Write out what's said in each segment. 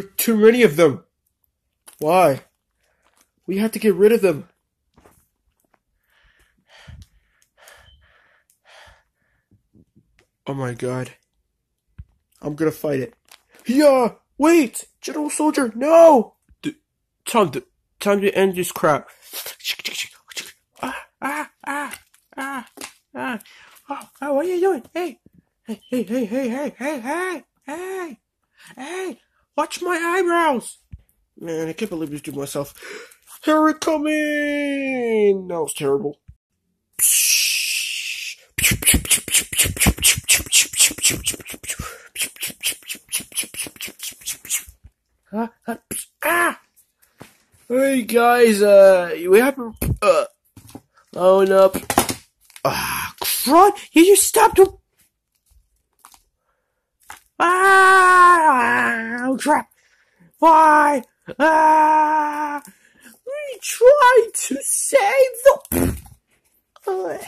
There are too many of them. Why? We have to get rid of them. Oh my god. I'm gonna fight it. Yeah! Wait! General Soldier, no! D- time to, time to end this crap. Ah, ah, ah, ah, ah. Oh, oh, what are you doing? Hey! Hey, hey, hey, hey, hey, hey, hey, hey, hey! Watch my eyebrows! Man, I can't believe this to myself. Here it coming! That was terrible. Huh? Huh? Ah! Hey guys, uh, we have uh, own up. Ah, crud! You just stopped crap! Why? Ah! We tried to save the. Uh,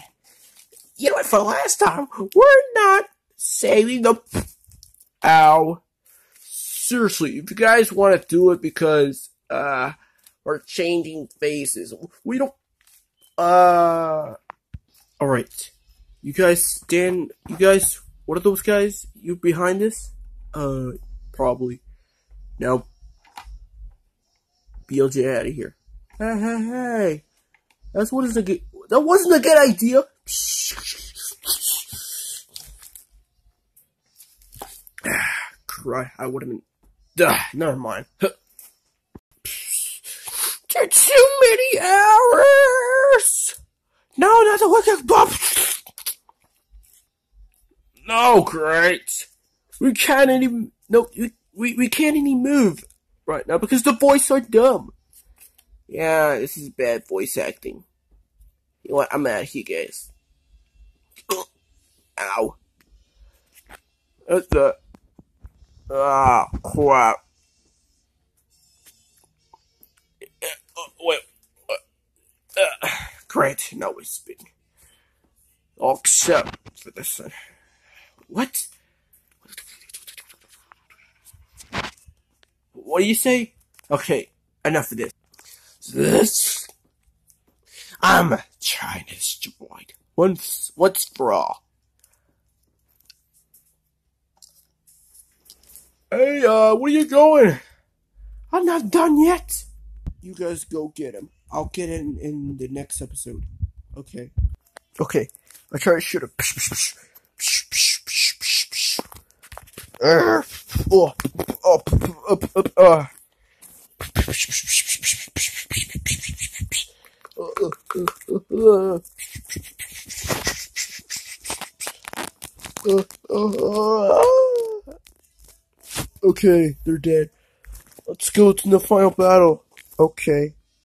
you know what? For the last time, we're not saving the. Ow! Seriously, if you guys want to do it because uh we're changing faces, we don't. Uh. All right, you guys stand. You guys, what are those guys? You behind this? Uh, probably. Now, BLJ out of here. Hey, hey, hey! That's what is a good. That wasn't a good idea. Cry! I would have been. Duh, never mind. Too many errors. No, not the wicked bump. No, great. We can't even. No, we, we we can't even move right now because the voice are dumb. Yeah, this is bad voice acting. You know what? I'm out of here, guys. Ow. That's the. Ah, crap. Uh, wait. Uh, great. Now we speak. All except for this one. What? What do you say? Okay, enough of this. This. I'm China's droid. Once, once for all. Hey, uh, where are you going? I'm not done yet. You guys go get him. I'll get in in the next episode. Okay. Okay. I try to shoot him. Uh, oh, oh, oh, oh, oh. Okay, they're dead. Let's go to the final battle. Okay.